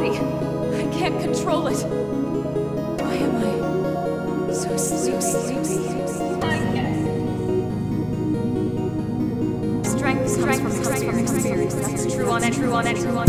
body. I can't control it. Why am I so sleepy? Strength, strength comes from experience. That's true on any, true on anyone.